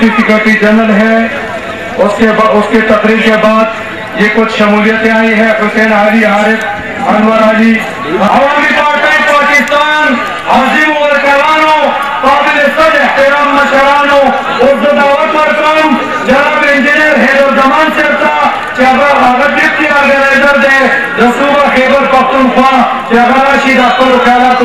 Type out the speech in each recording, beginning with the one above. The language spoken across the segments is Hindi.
डिप्टी सेक्रेटरी जनरल है। उसके उसके तकरीर के बाद ये कुछ शमूलियतें आई है। हुसैन अली आरिफ अनवर अली पार्टी पाकिस्तान अजीम वरकरानो काबिल सद एहतराम दावत जनाब इंजीनियर हैदर जमान से था कि अगर डिप्टी ऑर्गेनाइजर दे रसूबा खैबर पख्तूनख्वा रशीद अख्तर तो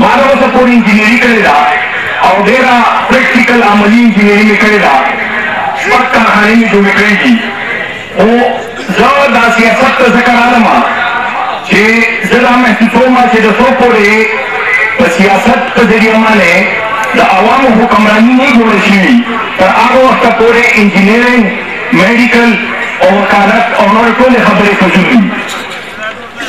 मानव सपोर्ट इंजीनियरिंग करेगा और डेरा प्रैक्टिकल अमली इंजीनियरिंग में करेगा स्पट कारखाने में जो निकलेगी वो जबरदा सियासत ज़िक्र आलमा जे जिला महसूसो मा जे दसो पोरे पर सियासत के ज़रिए माने द आवाम हुक्मरानी नहीं गोल शी पर आगो वक्त पोरे इंजीनियरिंग मेडिकल और वकालत और नौर को खबरें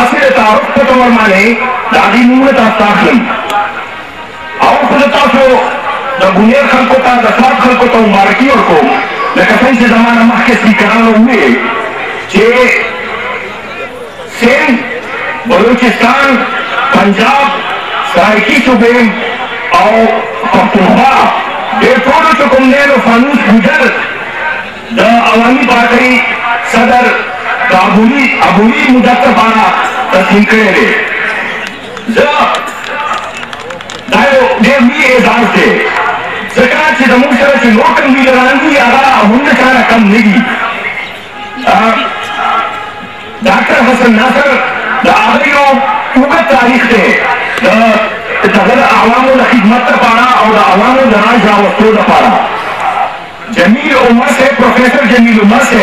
አስገጣው ተተወር ማለ ዳዲ ሙመታ ታክል አው ኩለታ ሶ ለጉኔር ከልቆታ ደፋት ከልቆታ ማርኪ ወርኮ ለከፈይ ዘማና ማርከስ ይካራው ነ ቼ सेन बलूचिस्तान पंजाब सराइकी सूबे और पख्तूनवा बेटोड़ो चुकुमदेर फानूस गुजर द अवामी पार्टी सदर तो बाबुली अबुली मुदत बारा तिंकड़े मी एजाज़े सरकार से दमूशर से नोटन भी लड़ानी आरा हुन सारा कम निगी डॉक्टर हसन नासर, द आरियो उगत तारीख दे दगर आवामो द खिदमत पारा और द आवामो दराज रावस्तो द पारा जमील उमर से, प्रोफेसर जमील उमर से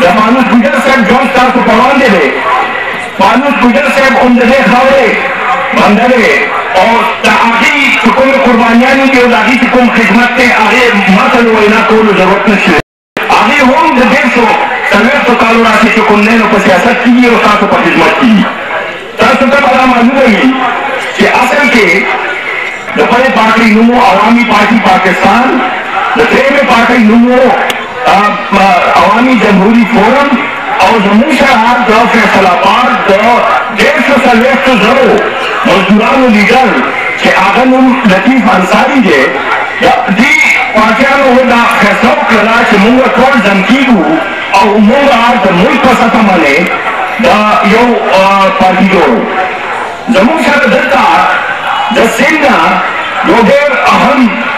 Ramanus Gujar Sahib John Stark Pawandere, Manus Gujar Sahib Umdade Khawre, Bandare, और ताकि तुम कुर्बानियाँ नहीं हो लागी तुम खिदमत के आगे मसल हो ना को ज़रूरत नहीं आगे होम देखो तमें तो कालो राशि के कुन्ने को सियासत की और साथ पर खिदमत की। तब तक तो मालूम है कि असल के दफरे पार्टी नूमो आवामी पार्टी पाकिस्तान दफरे में पार्टी नूमो अवामी जमहूरी फोरम और हमेशा हर दौ फैसलाबाद दौ डेढ़ सौ साल एक सौ मजदूरान लीडर के आगन लतीफ अंसारी जे जी पार्टियानो होदा फैसलो करा के मुंगा कौन धमकीडू और मुंगा आज मुल्क पसंद मने दा यो पार्टी जो जम्मू शहर दत्ता द सिंधा देर अहम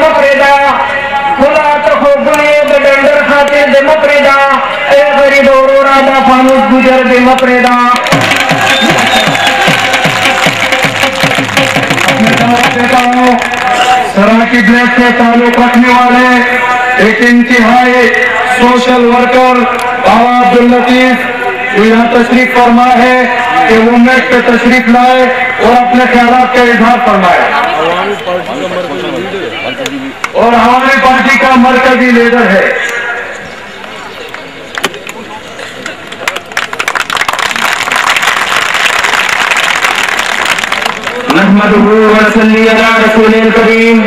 मपरेदा। खुला तो खोगने डंडर खाते दे मपरेदा। ए गरीब और राधा फानूस गुजर दे मपरेदा। कहता हूँ सरा की ड्रेस से ताल्लुक रखने वाले एक इंतहाई सोशल वर्कर बाबा अब्दुल लतीफ। जो यहाँ तशरीफ़ फरमा है कि वो मेट पे तशरीफ़ लाए और अपने ख्याल के इजहार फरमाए। और हमारी पार्टी का मरकजी लीडर है। नहमदहू रसूल करीम।